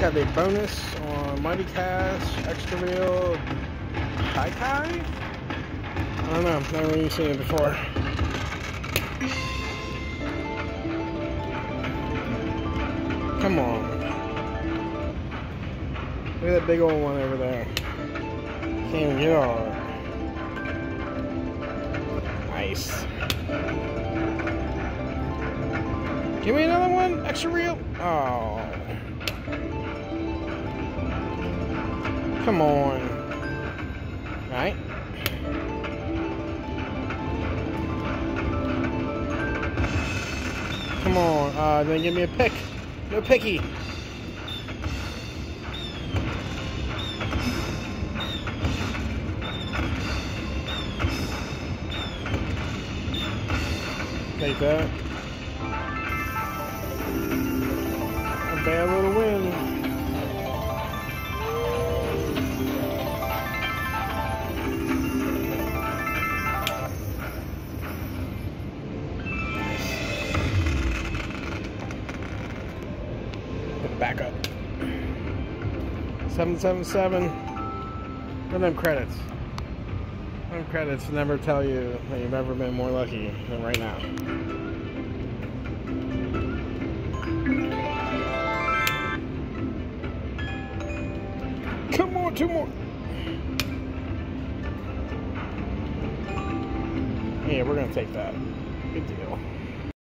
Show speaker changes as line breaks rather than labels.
Got a bonus on Mighty Cash, Xtra Reel, Kai Kai? I don't know, I've never seen it before. Come on. Look at that big old one over there. Can't even get all. Nice. Give me another one, Xtra Reel. Oh. Come on. Right. Come on. Uh, then give me a pick. No picky. Take that. A bad little win. Back up. 777. And them credits. Them credits never tell you that you've ever been more lucky than right now. Come on, two more. Yeah, we're gonna take that. Good deal.